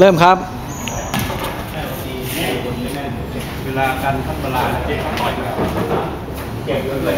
เริ่มครับเวลาการทับเวลาเจ็บต่อยเก็บเยอะเลย